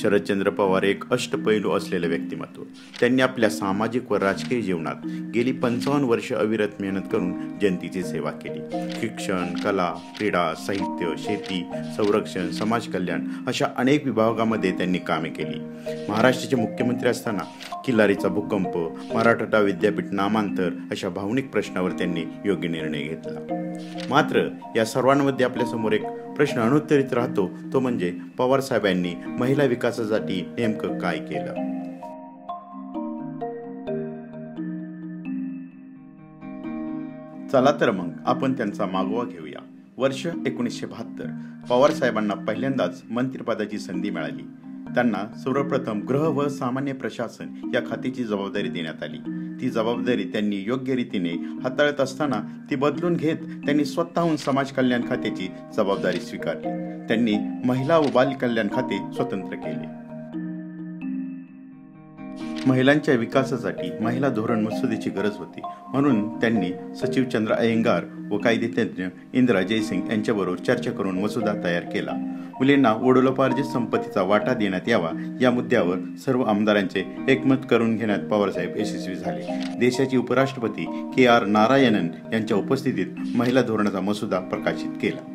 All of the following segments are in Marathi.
शरदचंद्र पवार एक अष्टपैलू असलेलं व्यक्तिमत्व. त्यांनी आपल्या सामाजिक व राजकीय जीवनात गेली पंचावन्न वर्ष अविरत मेहनत करून जनतेची सेवा केली. शिक्षण कला क्रीडा साहित्य शेती संरक्षण समाज कल्याण अशा अनेक विभागामध्ये त्यांनी कामे केली. महाराष्ट्राचे मुख्यमंत्री असताना किल्लारीचा भूकंप मराठा विद्यापीठ नामांतर अशा भावनिक प्रश्नावर त्यांनी योग्य निर्णय घेतला. मात्र या सर्वांमध्ये आपल्यासमोर एक प्रश्न अनुत्तरित राहतो. तो म्हणजे पवार साहेबांनी महिला विकासासाठी नेमकं काय केलं? चला तर मग आपण त्यांचा मागोवा घेऊया. वर्ष एकोणीसशे बहात्तर. पवार साहेबांना पहिल्यांदाच मंत्रिपदाची संधी मिळाली. त्यांना सर्वप्रथम ग्रह व सामान्य प्रशासन या खात्याची जबाबदारी देण्यात आली. ती जबाबदारी त्यांनी योग्य रीतीने हाताळत असताना ती बदलून घेत त्यांनी स्वतःहून समाज कल्याण खात्याची जबाबदारी स्वीकारली. त्यांनी महिला व बाल कल्याण खाते स्वतंत्र केले. महिलांच्या विकासासाठी महिला धोरण मसुदेची गरज होती. म्हणून त्यांनी सचिव चंद्र अय्यंगार व कायदेतज्ञ इंदिरा जयसिंग यांच्याबरोबर चर्चा करून मसुदा तयार केला. मुलींना वडोलोपार्जित संपत्तीचा वाटा देण्यात यावा या मुद्द्यावर सर्व आमदारांचे एकमत करून घेण्यात पवारसाहेब यशस्वी झाले. देशाचे उपराष्ट्रपती के आर नारायणन यांच्या उपस्थितीत महिला धोरणाचा मसुदा प्रकाशित केला.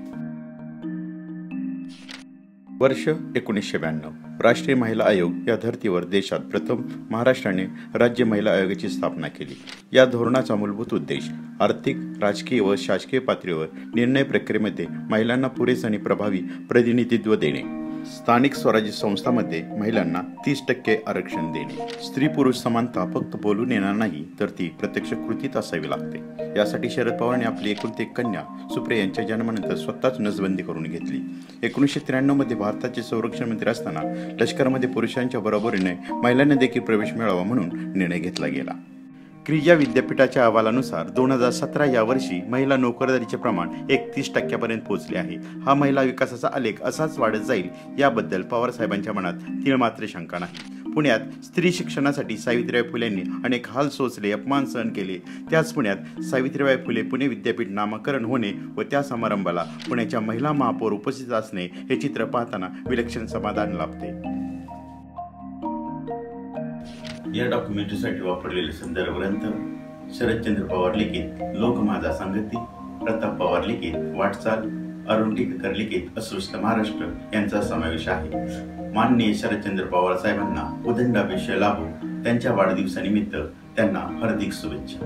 वर्ष एकोणीसशे ब्याण्णव. राष्ट्रीय महिला आयोग या धर्तीवर देशात प्रथम महाराष्ट्राने राज्य महिला आयोगाची स्थापना केली. या धोरणाचा मूलभूत उद्देश आर्थिक राजकीय व शासकीय पातळीवर निर्णय प्रक्रियेमध्ये महिलांना पुरेसे आणि प्रभावी प्रतिनिधित्व देणे. स्थानिक स्वराज्य संस्थामध्ये महिलांना तीस टक्के आरक्षण देणे. स्त्री पुरुष समानता फक्त बोलून येणार नाही तर ती प्रत्यक्ष कृतीत असावी लागते. यासाठी शरद पवारने आपली एकुलती एक कन्या सुप्रिया यांच्या जन्मानंतर स्वतःच नसबंदी करून घेतली. एकोणीसशे त्र्याण्णवमध्ये भारताचे संरक्षण मंत्री असताना लष्करामध्ये पुरुषांच्या बरोबरीने महिलांना देखील प्रवेश मिळावा म्हणून निर्णय घेतला गेला. क्रिया विद्यापीठाच्या अहवालानुसार दोन हजार सतरा या वर्षी महिला नोकरदारीचे प्रमाण एकतीस टक्क्यापर्यंत पोहोचले आहे. हा महिला विकासाचा आलेख असाच वाढत जाईल याबद्दल पवार साहेबांच्या मनात तीळ मात्र शंका नाही. पुण्यात स्त्री शिक्षणासाठी सावित्रीबाई फुलेंनी अनेक हाल सोचले अपमान सहन केले. त्याच पुण्यात सावित्रीबाई फुले पुणे विद्यापीठ नामकरण होणे व त्या समारंभाला पुण्याच्या महिला महापौर उपस्थित असणे हे चित्र पाहताना विलक्षण समाधान लाभते. या डॉक्युमेंटरीसाठी वापरलेले संदर्भ ग्रंथ शरदचंद्र पवार लिखित लोक माझा सांगती प्रताप पवार लिखित वाटचाल अरुण टिकेकर लिखित अस्वस्थ महाराष्ट्र यांचा समावेश आहे. माननीय शरदचंद्र पवार साहेबांना उदंडाभिषय विषय लाभो त्यांच्या वाढदिवसानिमित्त त्यांना हार्दिक शुभेच्छा.